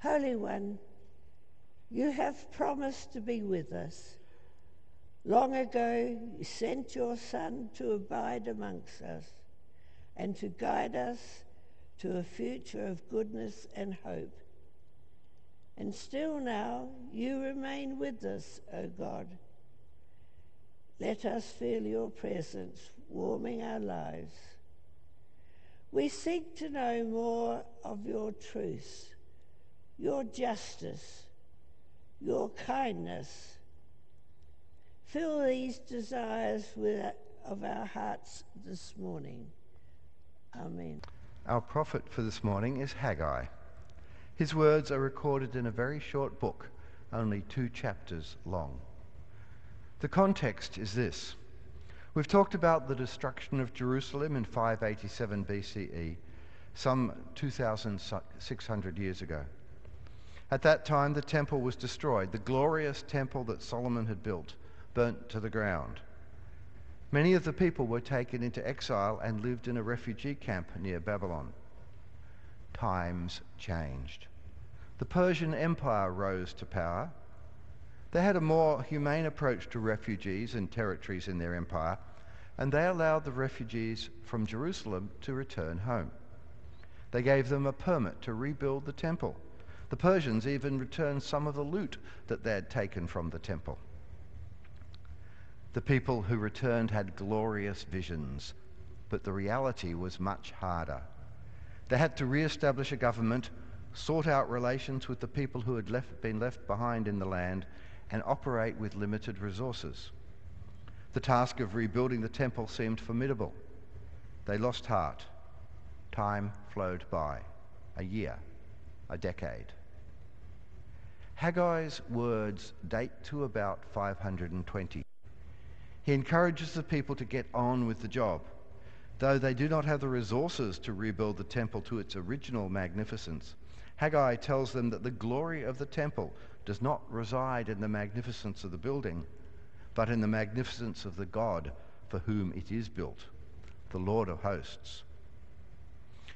Holy One, you have promised to be with us. Long ago, you sent your Son to abide amongst us and to guide us to a future of goodness and hope. And still now, you remain with us, O God. Let us feel your presence warming our lives. We seek to know more of your truth, your justice, your kindness. Fill these desires with, of our hearts this morning. Amen. Our prophet for this morning is Haggai. His words are recorded in a very short book, only two chapters long. The context is this. We've talked about the destruction of Jerusalem in 587 BCE, some 2,600 years ago. At that time, the temple was destroyed, the glorious temple that Solomon had built, burnt to the ground. Many of the people were taken into exile and lived in a refugee camp near Babylon. Times changed. The Persian Empire rose to power. They had a more humane approach to refugees and territories in their empire, and they allowed the refugees from Jerusalem to return home. They gave them a permit to rebuild the temple. The Persians even returned some of the loot that they had taken from the temple. The people who returned had glorious visions, but the reality was much harder. They had to re-establish a government, sort out relations with the people who had left, been left behind in the land, and operate with limited resources. The task of rebuilding the temple seemed formidable. They lost heart. Time flowed by. A year, a decade. Haggai's words date to about 520. He encourages the people to get on with the job. Though they do not have the resources to rebuild the temple to its original magnificence, Haggai tells them that the glory of the temple does not reside in the magnificence of the building, but in the magnificence of the God for whom it is built, the Lord of hosts.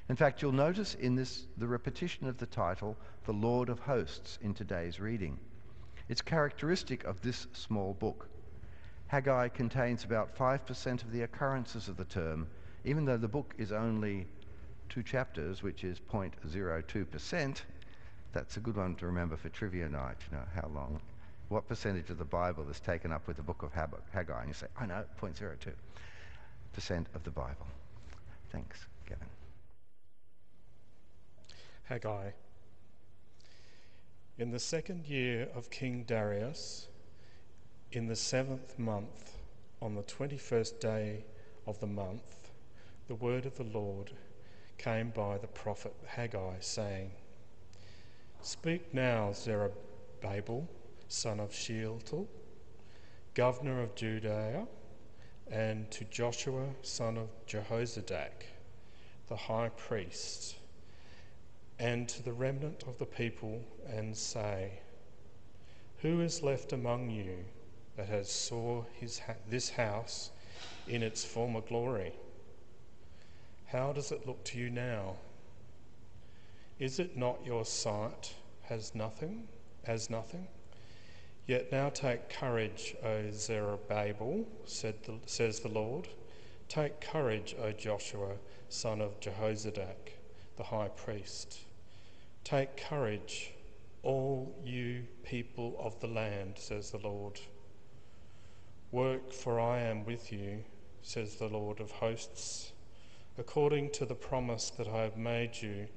In fact, you'll notice in this the repetition of the title, the Lord of Hosts, in today's reading. It's characteristic of this small book. Haggai contains about 5% of the occurrences of the term, even though the book is only two chapters, which is 0.02%. That's a good one to remember for trivia night, you know, how long, what percentage of the Bible is taken up with the book of Haggai? And you say, I know, 0.02% of the Bible. Thanks, Haggai. In the second year of King Darius, in the seventh month, on the 21st day of the month, the word of the Lord came by the prophet Haggai, saying, Speak now, Zerubbabel, son of Shealtiel, governor of Judea, and to Joshua, son of Jehozadak, the high priest, and to the remnant of the people, and say, Who is left among you that has saw his ha- this house in its former glory. How does it look to you now? Is it not your sight has nothing, as nothing? Yet now take courage, O Zerubbabel, the, says the Lord. Take courage, O Joshua, son of Jehozadak, the high priest. Take courage, all you people of the land, says the Lord. Work, for I am with you, says the Lord of hosts. According to the promise that I have made you,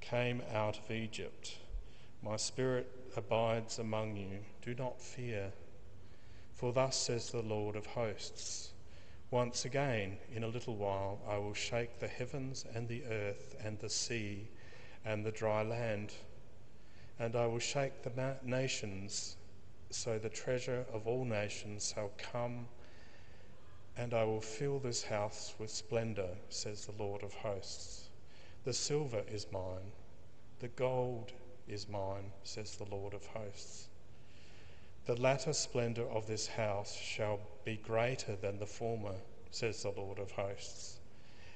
came out of Egypt. My spirit abides among you. Do not fear. For thus says the Lord of hosts Once again, in a little while, I will shake the heavens and the earth and the sea and the dry land, and I will shake the nations so the treasure of all nations shall come, and I will fill this house with splendor, says the Lord of hosts. The silver is mine, the gold is mine, says the Lord of hosts. The latter splendor of this house shall be greater than the former, says the Lord of hosts.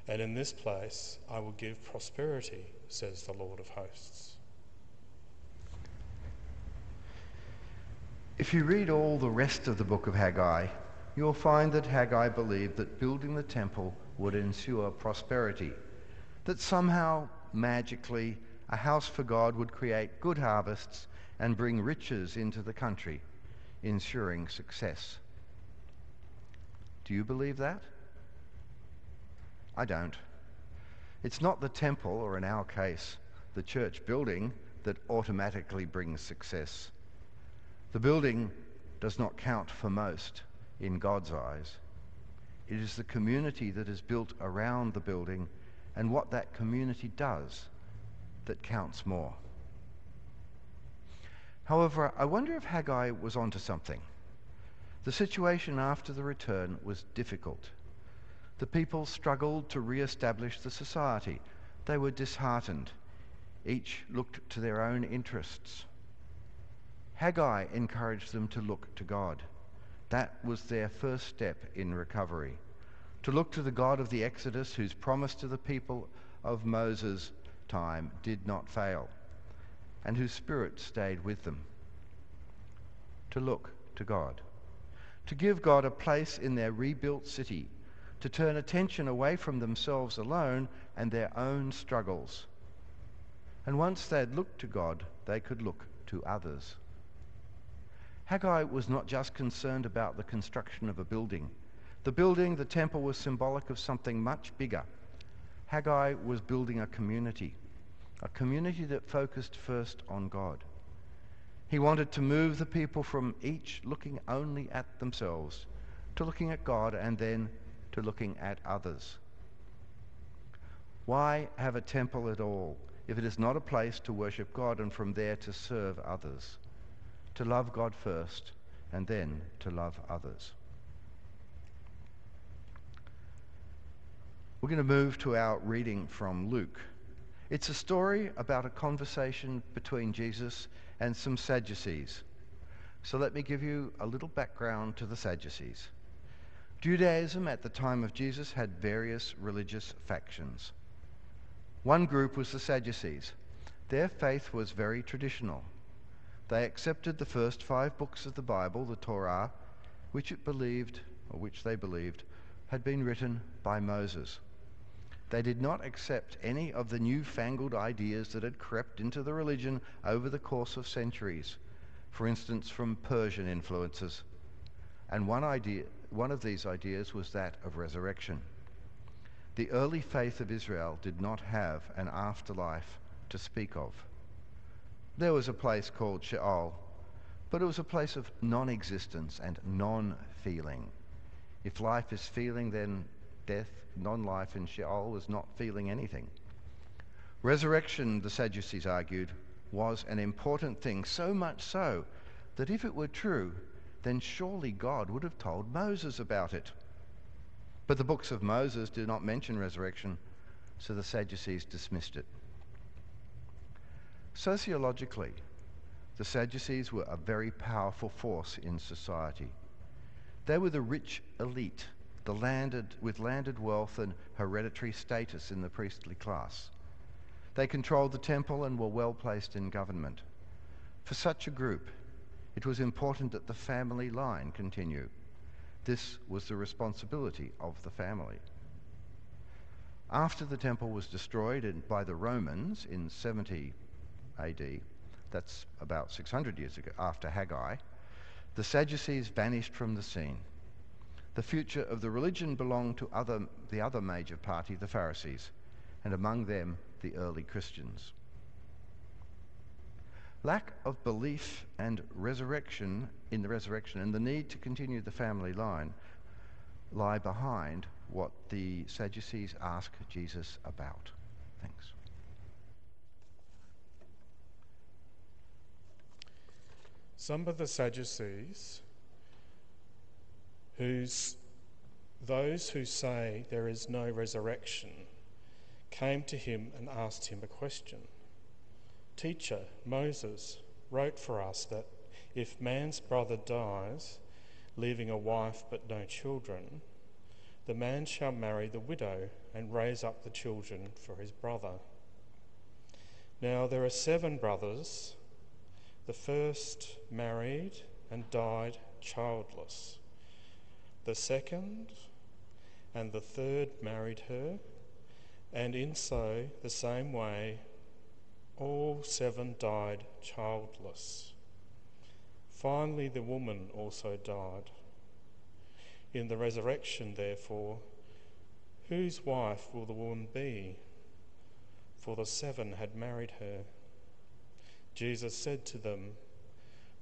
And in this place I will give prosperity, says the Lord of hosts. If you read all the rest of the book of Haggai, you'll find that Haggai believed that building the temple would ensure prosperity, that somehow, magically, a house for God would create good harvests and bring riches into the country, ensuring success. Do you believe that? I don't. It's not the temple, or in our case, the church building, that automatically brings success. The building does not count for most in God's eyes. It is the community that is built around the building and what that community does that counts more. However, I wonder if Haggai was onto something. The situation after the return was difficult. The people struggled to re-establish the society. They were disheartened. Each looked to their own interests. Haggai encouraged them to look to God. That was their first step in recovery. To look to the God of the Exodus, whose promise to the people of Moses' time did not fail, and whose spirit stayed with them. To look to God. To give God a place in their rebuilt city. To turn attention away from themselves alone and their own struggles. And once they had looked to God, they could look to others. Haggai was not just concerned about the construction of a building. The building, the temple, was symbolic of something much bigger. Haggai was building a community, a community that focused first on God. He wanted to move the people from each looking only at themselves to looking at God and then to looking at others. Why have a temple at all if it is not a place to worship God and from there to serve others? to love God first and then to love others. We're going to move to our reading from Luke. It's a story about a conversation between Jesus and some Sadducees. So let me give you a little background to the Sadducees. Judaism at the time of Jesus had various religious factions. One group was the Sadducees. Their faith was very traditional. They accepted the first five books of the Bible, the Torah, which it believed, or which they believed, had been written by Moses. They did not accept any of the newfangled ideas that had crept into the religion over the course of centuries, for instance, from Persian influences. And one, idea, one of these ideas was that of resurrection. The early faith of Israel did not have an afterlife to speak of. There was a place called Sheol, but it was a place of non existence and non feeling. If life is feeling, then death, non life in Sheol was not feeling anything. Resurrection, the Sadducees argued, was an important thing, so much so that if it were true, then surely God would have told Moses about it. But the books of Moses do not mention resurrection, so the Sadducees dismissed it. Sociologically, the Sadducees were a very powerful force in society. They were the rich elite, the landed, with landed wealth and hereditary status in the priestly class. They controlled the temple and were well placed in government. For such a group, it was important that the family line continue. This was the responsibility of the family. After the temple was destroyed by the Romans in 70 AD, that's about 600 years ago, after Haggai, the Sadducees vanished from the scene. The future of the religion belonged to other, the other major party, the Pharisees, and among them, the early Christians. Lack of belief and resurrection in the resurrection and the need to continue the family line lie behind what the Sadducees ask Jesus about. Thanks. Some of the Sadducees, whose, those who say there is no resurrection, came to him and asked him a question. Teacher, Moses wrote for us that if man's brother dies, leaving a wife but no children, the man shall marry the widow and raise up the children for his brother. Now there are seven brothers. The first married and died childless. The second and the third married her, and in so the same way all seven died childless. Finally, the woman also died. In the resurrection, therefore, whose wife will the woman be? For the seven had married her. Jesus said to them,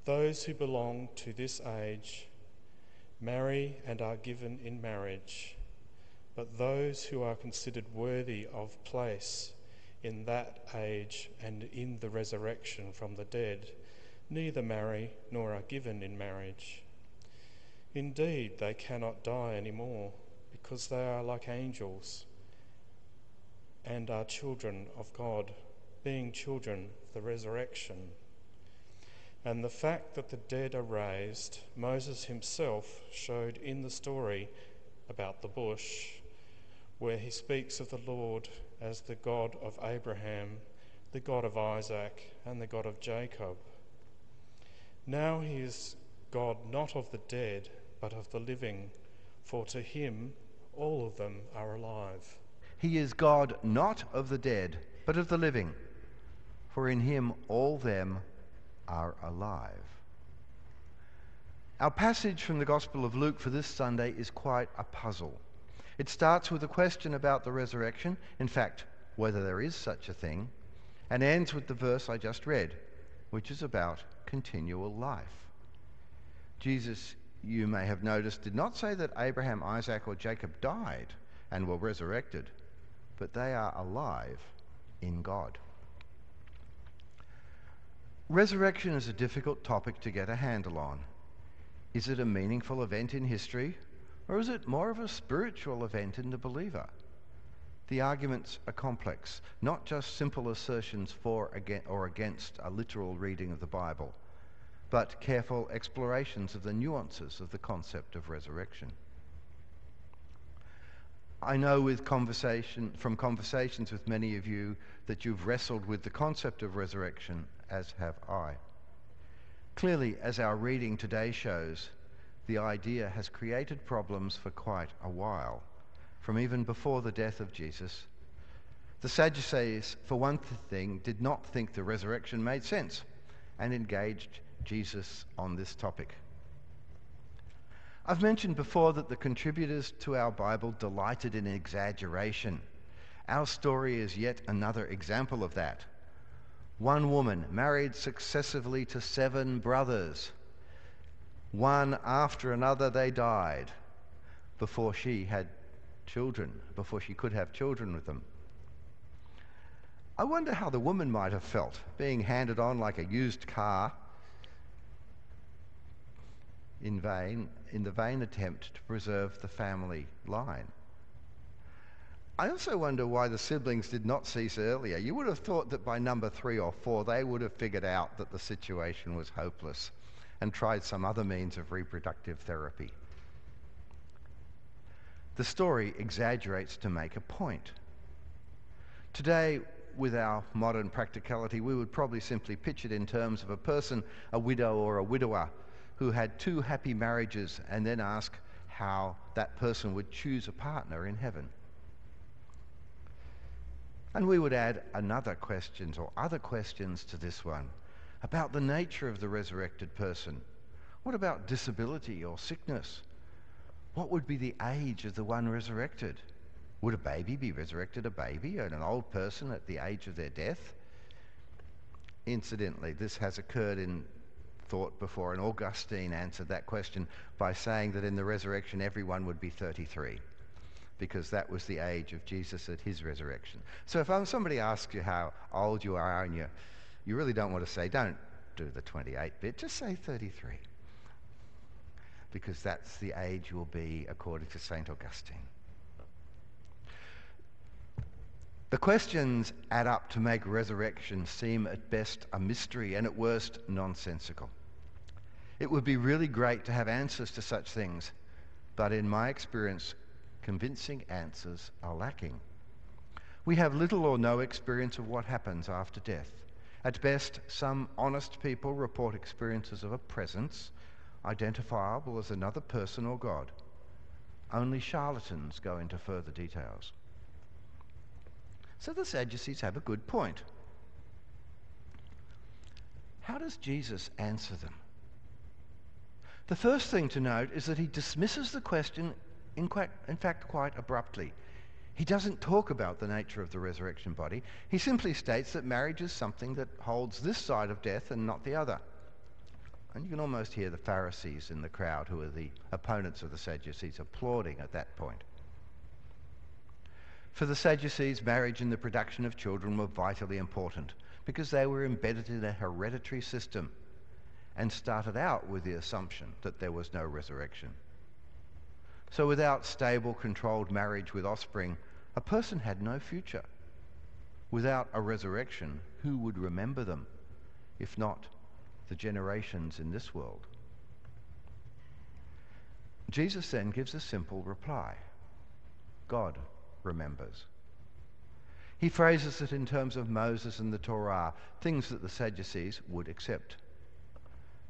Those who belong to this age marry and are given in marriage, but those who are considered worthy of place in that age and in the resurrection from the dead neither marry nor are given in marriage. Indeed, they cannot die any more because they are like angels and are children of God, being children of the resurrection. And the fact that the dead are raised, Moses himself showed in the story about the bush, where he speaks of the Lord as the God of Abraham, the God of Isaac, and the God of Jacob. Now he is God not of the dead, but of the living, for to him all of them are alive. He is God not of the dead, but of the living, for in him all them are alive. Our passage from the Gospel of Luke for this Sunday is quite a puzzle. It starts with a question about the resurrection, in fact, whether there is such a thing, and ends with the verse I just read, which is about continual life. Jesus, you may have noticed, did not say that Abraham, Isaac, or Jacob died and were resurrected, but they are alive in God. Resurrection is a difficult topic to get a handle on. Is it a meaningful event in history, or is it more of a spiritual event in the believer? The arguments are complex, not just simple assertions for or against a literal reading of the Bible, but careful explorations of the nuances of the concept of resurrection. I know with conversation, from conversations with many of you that you've wrestled with the concept of resurrection, as have I. Clearly, as our reading today shows, the idea has created problems for quite a while, from even before the death of Jesus. The Sadducees, for one thing, did not think the resurrection made sense and engaged Jesus on this topic. I've mentioned before that the contributors to our Bible delighted in exaggeration. Our story is yet another example of that. One woman married successively to seven brothers one after another, they died before she had children, before she could have children with them. I wonder how the woman might have felt being handed on like a used car in vain, in the vain attempt to preserve the family line. I also wonder why the siblings did not cease earlier. You would have thought that by number three or four, they would have figured out that the situation was hopeless and tried some other means of reproductive therapy. The story exaggerates to make a point. Today, with our modern practicality, we would probably simply pitch it in terms of a person, a widow or a widower, who had two happy marriages and then ask how that person would choose a partner in heaven. And we would add another questions or other questions to this one about the nature of the resurrected person? What about disability or sickness? What would be the age of the one resurrected? Would a baby be resurrected a baby and an old person at the age of their death? Incidentally, this has occurred in thought before, and Augustine answered that question by saying that in the resurrection everyone would be 33 because that was the age of Jesus at his resurrection. So if um, somebody asks you how old you are and you you really don't want to say, don't do the 28 bit, just say 33. Because that's the age you will be according to St. Augustine. The questions add up to make resurrection seem at best a mystery and at worst nonsensical. It would be really great to have answers to such things, but in my experience, convincing answers are lacking. We have little or no experience of what happens after death. At best, some honest people report experiences of a presence, identifiable as another person or God. Only charlatans go into further details. So the Sadducees have a good point. How does Jesus answer them? The first thing to note is that he dismisses the question, in, quite, in fact, quite abruptly. He doesn't talk about the nature of the resurrection body. He simply states that marriage is something that holds this side of death and not the other. And you can almost hear the Pharisees in the crowd, who are the opponents of the Sadducees, applauding at that point. For the Sadducees, marriage and the production of children were vitally important because they were embedded in a hereditary system and started out with the assumption that there was no resurrection. So without stable, controlled marriage with offspring, a person had no future. Without a resurrection, who would remember them, if not the generations in this world? Jesus then gives a simple reply. God remembers. He phrases it in terms of Moses and the Torah, things that the Sadducees would accept.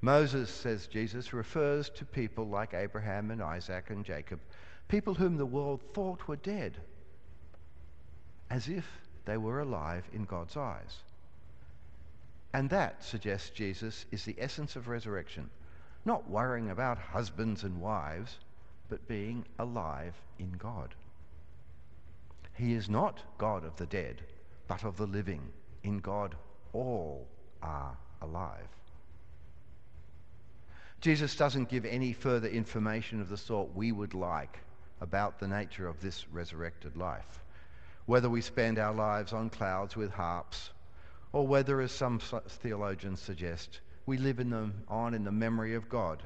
Moses, says Jesus, refers to people like Abraham and Isaac and Jacob, people whom the world thought were dead, as if they were alive in God's eyes. And that, suggests Jesus, is the essence of resurrection. Not worrying about husbands and wives, but being alive in God. He is not God of the dead, but of the living. In God, all are alive. Jesus doesn't give any further information of the sort we would like about the nature of this resurrected life. Whether we spend our lives on clouds with harps, or whether, as some theologians suggest, we live in on in the memory of God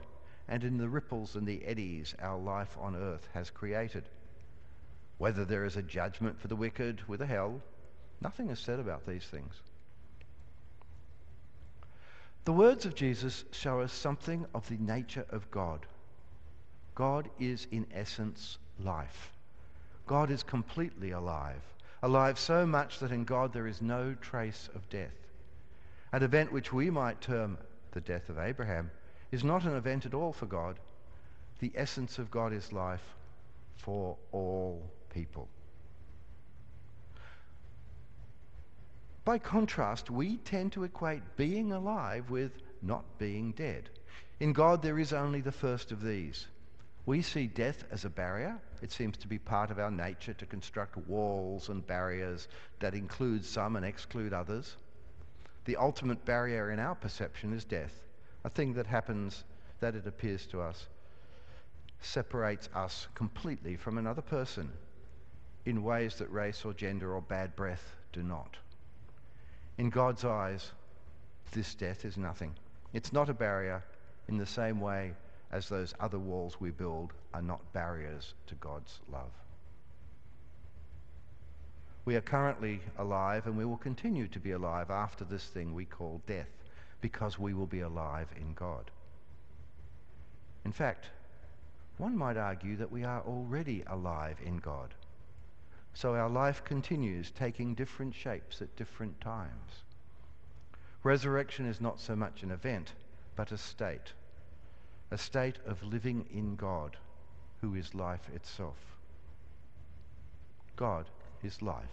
and in the ripples and the eddies our life on earth has created. Whether there is a judgment for the wicked with a hell, nothing is said about these things. The words of Jesus show us something of the nature of God. God is, in essence, life. God is completely alive, alive so much that in God there is no trace of death. An event which we might term the death of Abraham is not an event at all for God. The essence of God is life for all people. By contrast, we tend to equate being alive with not being dead. In God, there is only the first of these. We see death as a barrier. It seems to be part of our nature to construct walls and barriers that include some and exclude others. The ultimate barrier in our perception is death, a thing that happens, that it appears to us, separates us completely from another person in ways that race or gender or bad breath do not. In God's eyes, this death is nothing. It's not a barrier in the same way as those other walls we build are not barriers to God's love. We are currently alive and we will continue to be alive after this thing we call death because we will be alive in God. In fact, one might argue that we are already alive in God. So our life continues taking different shapes at different times. Resurrection is not so much an event, but a state, a state of living in God, who is life itself. God is life.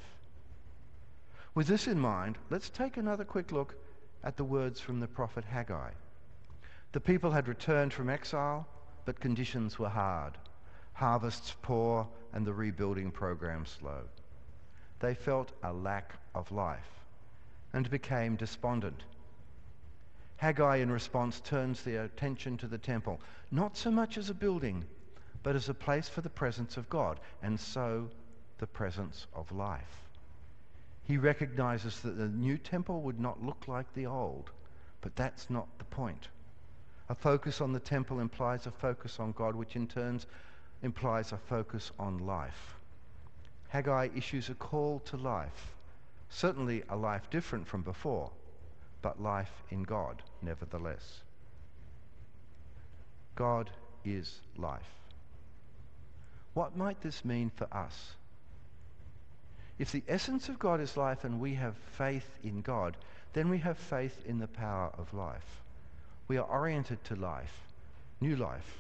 With this in mind, let's take another quick look at the words from the prophet Haggai. The people had returned from exile, but conditions were hard harvests poor, and the rebuilding program slow. They felt a lack of life and became despondent. Haggai, in response, turns their attention to the temple, not so much as a building, but as a place for the presence of God, and so the presence of life. He recognizes that the new temple would not look like the old, but that's not the point. A focus on the temple implies a focus on God, which in turn implies a focus on life. Haggai issues a call to life, certainly a life different from before, but life in God nevertheless. God is life. What might this mean for us? If the essence of God is life and we have faith in God, then we have faith in the power of life. We are oriented to life new life,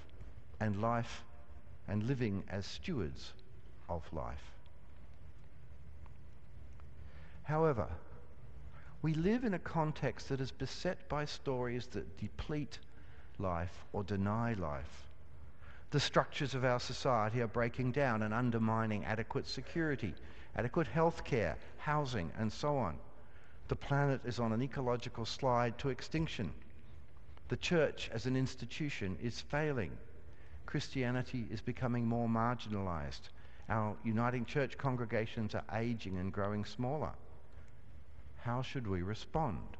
and life and living as stewards of life. However, we live in a context that is beset by stories that deplete life or deny life. The structures of our society are breaking down and undermining adequate security, adequate health care, housing, and so on. The planet is on an ecological slide to extinction. The church as an institution is failing. Christianity is becoming more marginalized. Our uniting church congregations are aging and growing smaller. How should we respond?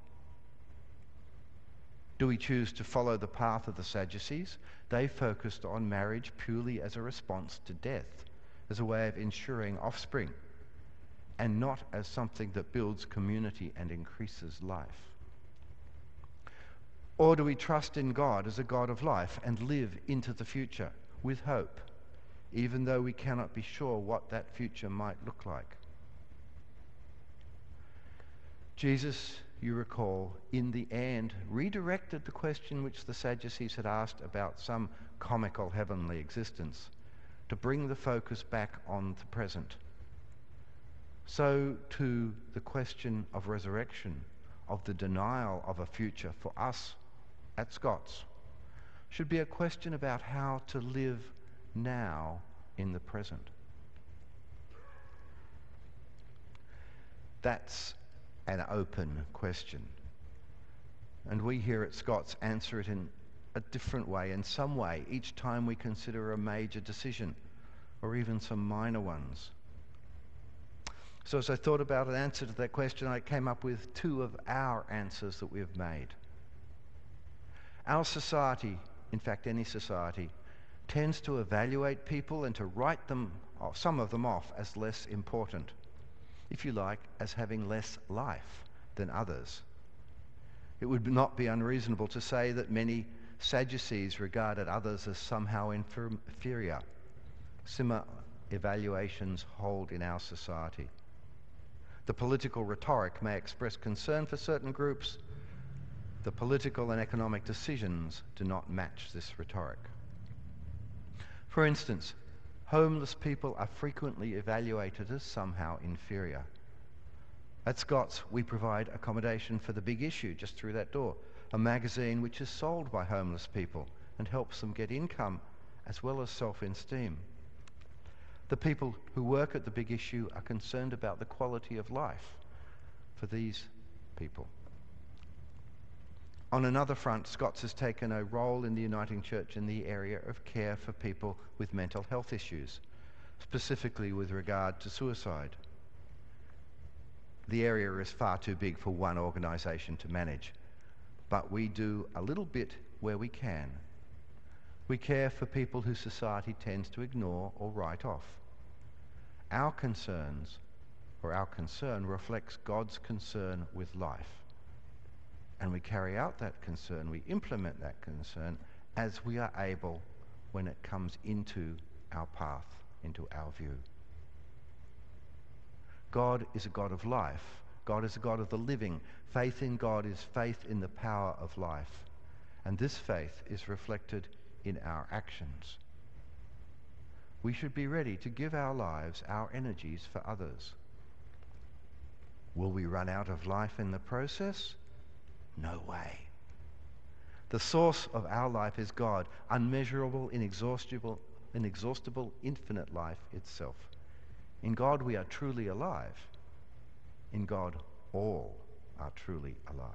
Do we choose to follow the path of the Sadducees? They focused on marriage purely as a response to death, as a way of ensuring offspring, and not as something that builds community and increases life. Or do we trust in God as a God of life and live into the future with hope, even though we cannot be sure what that future might look like? Jesus you recall, in the end, redirected the question which the Sadducees had asked about some comical heavenly existence to bring the focus back on the present. So, to the question of resurrection, of the denial of a future for us at Scots, should be a question about how to live now in the present. That's an open question. And we here at Scots answer it in a different way, in some way, each time we consider a major decision or even some minor ones. So as I thought about an answer to that question, I came up with two of our answers that we've made. Our society, in fact any society, tends to evaluate people and to write them, some of them off as less important if you like, as having less life than others. It would not be unreasonable to say that many Sadducees regarded others as somehow inferior. Similar evaluations hold in our society. The political rhetoric may express concern for certain groups. The political and economic decisions do not match this rhetoric. For instance, homeless people are frequently evaluated as somehow inferior. At Scots, we provide accommodation for the big issue just through that door, a magazine which is sold by homeless people and helps them get income as well as self-esteem. The people who work at the big issue are concerned about the quality of life for these people. On another front, Scots has taken a role in the Uniting Church in the area of care for people with mental health issues, specifically with regard to suicide. The area is far too big for one organisation to manage, but we do a little bit where we can. We care for people who society tends to ignore or write off. Our concerns, or our concern, reflects God's concern with life and we carry out that concern, we implement that concern as we are able when it comes into our path, into our view. God is a God of life. God is a God of the living. Faith in God is faith in the power of life. And this faith is reflected in our actions. We should be ready to give our lives, our energies for others. Will we run out of life in the process? No way. The source of our life is God, unmeasurable, inexhaustible, inexhaustible, infinite life itself. In God we are truly alive. In God all are truly alive.